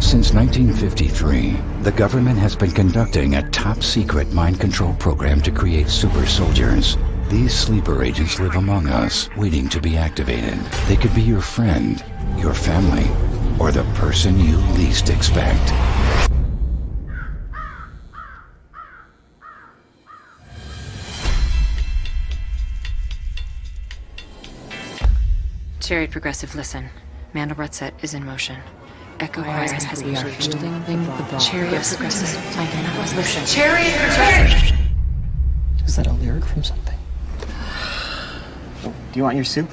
Since 1953, the government has been conducting a top secret mind control program to create super soldiers. These sleeper agents live among us, waiting to be activated. They could be your friend, your family, or the person you least expect. Chariot Progressive, listen. Mandelbrot set is in motion. Echo Horizon has been reached. The Chariot Progressive. Mandelbrot, listen. Chariot Progressive! Is that a lyric from something? Do you want your soup?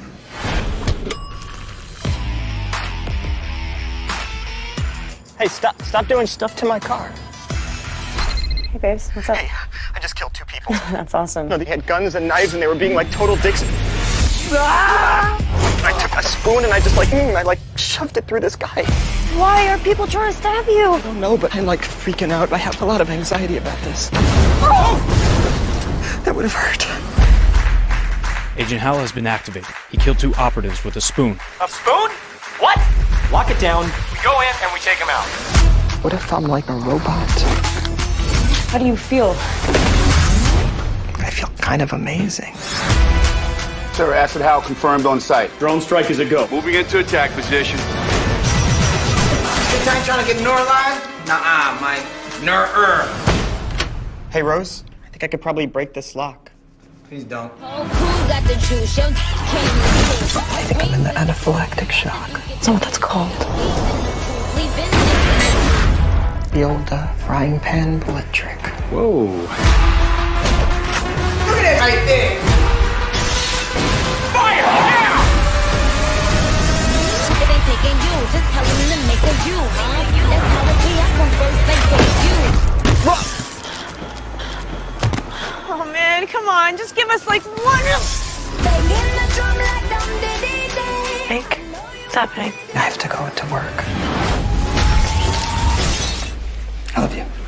Hey, stop stop doing stuff to my car. Hey, babes, what's up? Hey, I just killed two people. That's awesome. No, they had guns and knives and they were being like total dicks. I took a spoon and I just like, mm, I like shoved it through this guy. Why are people trying to stab you? I don't know, but I'm like freaking out. I have a lot of anxiety about this. Oh! That would have hurt. Agent Howell has been activated. He killed two operatives with a spoon. A spoon? What? Lock it down. We go in and we take him out. What if I'm like a robot? How do you feel? I feel kind of amazing. Sir, Acid Howell confirmed on site. Drone strike is a go. Moving into attack position. This ain't trying to get Nur Nah, Nuh-uh, my Nur-er. Hey, Rose, I think I could probably break this lock. Please don't. I think I'm in the anaphylactic shock. That's not what that's called. The old uh, frying pan bullet trick. Whoa. Look at it right there. Fire! Now! It ain't taking you, just tell them on. Just give us like one. Nick, what's happening? I have to go to work. I love you.